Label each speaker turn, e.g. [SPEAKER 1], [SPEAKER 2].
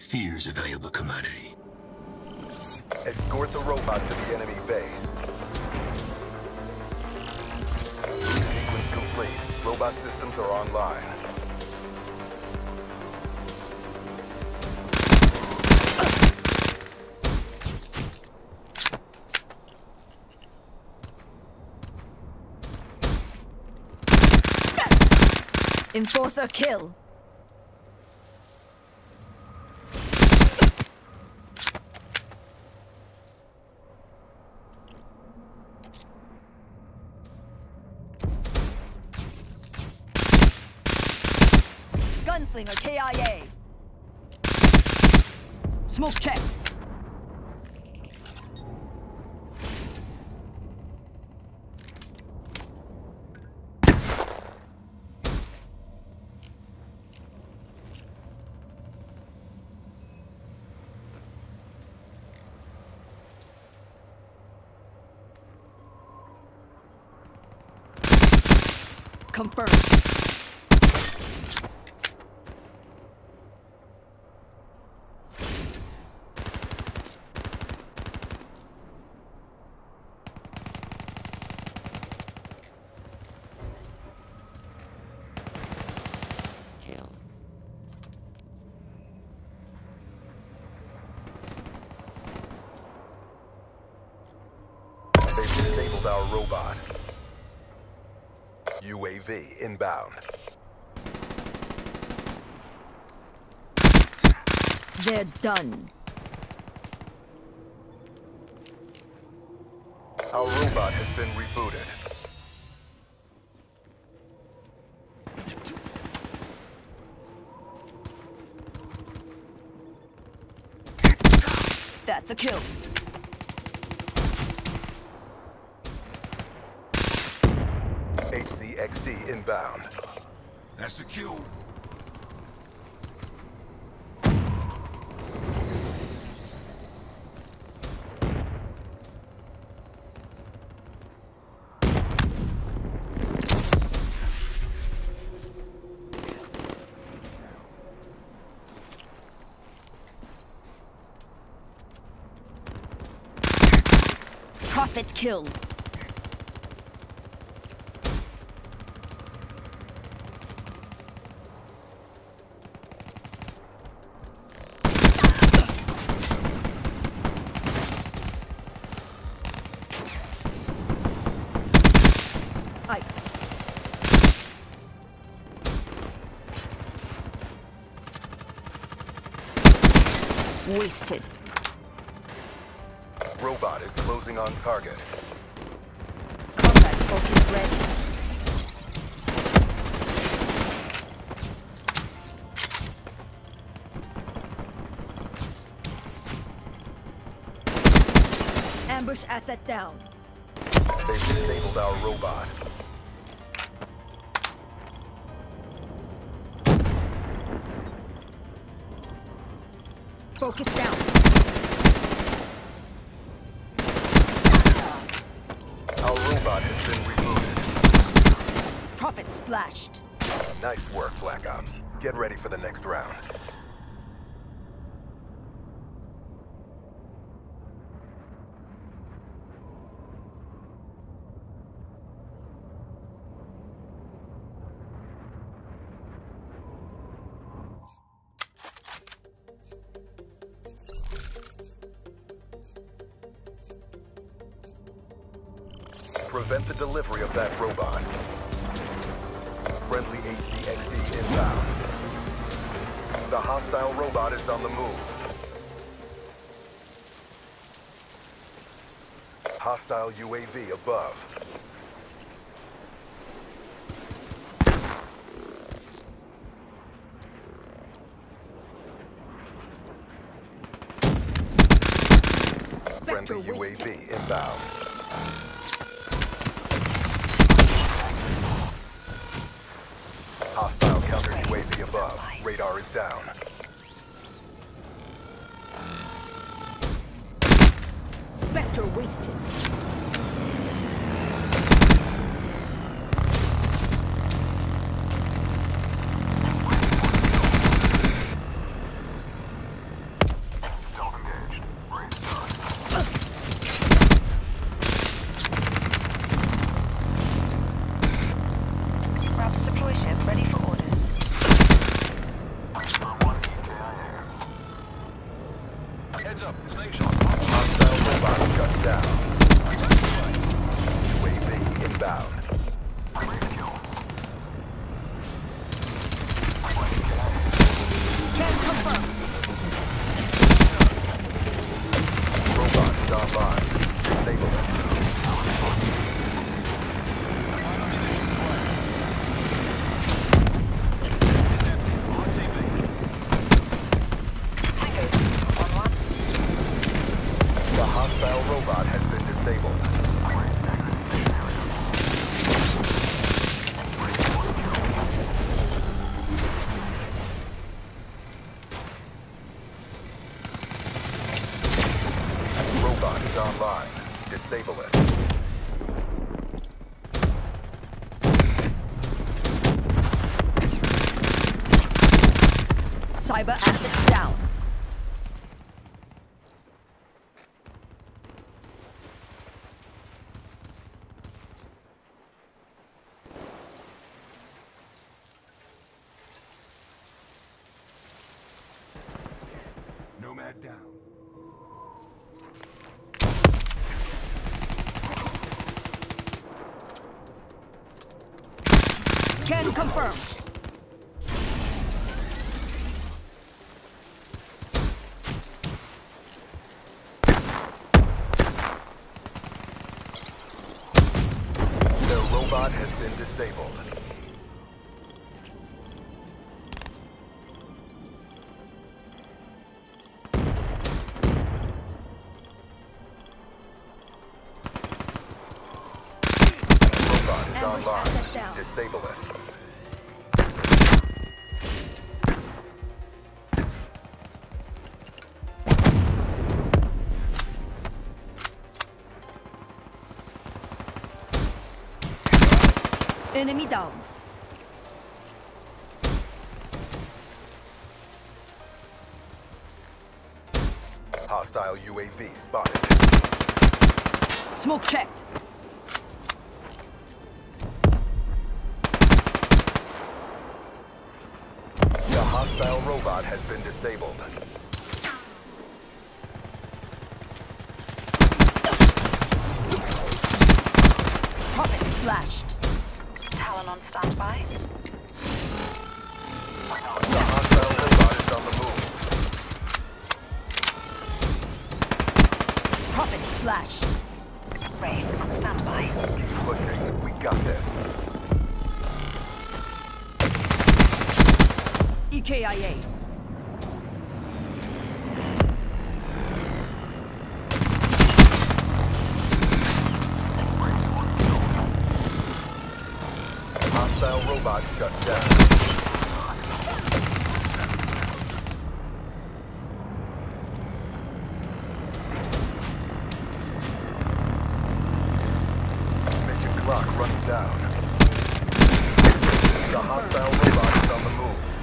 [SPEAKER 1] Fear's a valuable commodity.
[SPEAKER 2] Escort the robot to the enemy base. Sequence complete. Robot systems are online.
[SPEAKER 3] Enforcer kill. Gunslinger KIA. Smoke check. Confirmed.
[SPEAKER 4] Kill.
[SPEAKER 2] They've disabled our robot. UAV inbound.
[SPEAKER 3] They're done.
[SPEAKER 2] Our robot has been rebooted.
[SPEAKER 3] That's a kill.
[SPEAKER 2] Inbound.
[SPEAKER 5] That's a kill.
[SPEAKER 3] Prophet kill. Ice. Wasted.
[SPEAKER 2] Robot is closing on target.
[SPEAKER 3] Combat focus ready. Ambush asset down.
[SPEAKER 2] They've disabled our robot.
[SPEAKER 3] Focus down.
[SPEAKER 2] Our robot has been rebooted.
[SPEAKER 3] Prophet splashed.
[SPEAKER 2] Nice work, Black Ops. Get ready for the next round. Prevent the delivery of that robot. Friendly HCXD inbound. The hostile robot is on the move. Hostile UAV above.
[SPEAKER 3] Spectre
[SPEAKER 2] Friendly
[SPEAKER 3] wasted.
[SPEAKER 2] UAV inbound. Hostile UAV above. Radar is down.
[SPEAKER 3] Spectre wasted.
[SPEAKER 2] Hostile robot shut down. UAV inbound.
[SPEAKER 3] Can confirm.
[SPEAKER 2] Robot is online. Disable it. The hostile robot has been disabled. Robot is online. Disable it.
[SPEAKER 3] Cyber asset down.
[SPEAKER 5] Nomad down.
[SPEAKER 3] Can confirm.
[SPEAKER 2] The robot has been disabled.
[SPEAKER 3] Enemy down.
[SPEAKER 2] Hostile UAV spotted.
[SPEAKER 3] Smoke checked.
[SPEAKER 2] The hostile robot has been disabled.
[SPEAKER 3] Prophet splashed.
[SPEAKER 4] Talon on standby.
[SPEAKER 2] The hostile robot is on the move.
[SPEAKER 3] Prophet splashed.
[SPEAKER 4] Wraith on standby.
[SPEAKER 2] Keep pushing. We got this.
[SPEAKER 3] Robot shut down. clock running down.
[SPEAKER 2] The hostile robot is on the move.